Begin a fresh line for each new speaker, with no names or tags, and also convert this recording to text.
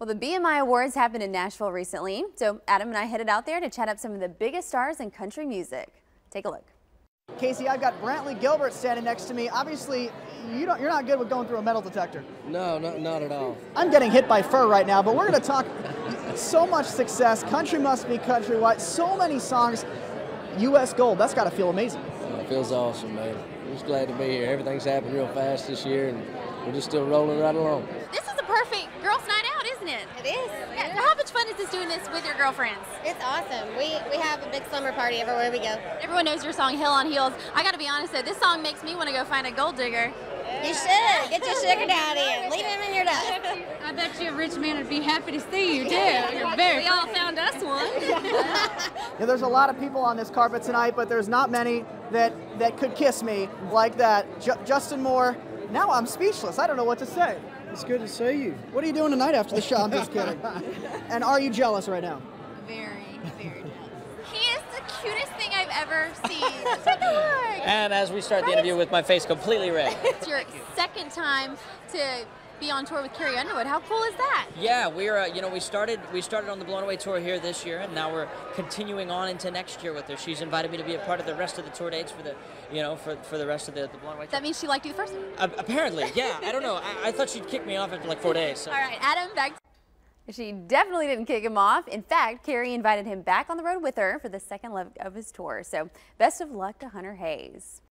Well, the BMI Awards happened in Nashville recently, so Adam and I headed out there to chat up some of the biggest stars in country music. Take a look.
Kacy, I've got Brantley Gilbert standing next to me. Obviously, you don't, you're not good with going through a metal detector.
No, no, not at all.
I'm getting hit by fur right now, but we're going to talk so much success. Country must be country. countrywide. So many songs. U.S. Gold. That's got to feel amazing.
It feels awesome, man. I'm just glad to be here. Everything's happened real fast this year, and we're just still rolling right along.
This is isn't it?
It is.
Yeah, How much fun is this doing this with your girlfriends?
It's awesome. We we have a big slumber party everywhere we go.
Everyone knows your song Hell on Heels. I got to be honest though, this song makes me want to go find a gold digger.
You should get your sugar daddy and leave him in your dust.
I bet you a rich man would be happy to see you too. You're very.
We all found us one.
Yeah, there's a lot of people on this carpet tonight, but there's not many that, that could kiss me like that. Ju- Justin Moore, now I'm speechless. I don't know what to say.
It's good to see you.
What are you doing tonight after the show? I'm just kidding. and are you jealous right now?
very, very jealous. He is the cutest thing I've ever seen. Take a look.
And as we start the interview with my face completely red.
It's your second time to be on tour with Carrie Underwood. How cool is that?
yeah, we're uh, you know we started we started on the Blown Away tour here this year, and now we're continuing on into next year with her. She's invited me to be a part of the rest of the tour dates for the you know for, for the rest of the, the Blown Away. Tour.
That means she liked you the first time.
Uh, apparently, yeah. I don't know. I, I thought she'd kick me off after like four days. So.
All right, Adam, back.
She definitely didn't kick him off. In fact, Carrie invited him back on the road with her for the second leg of his tour. So best of luck to Hunter Hayes.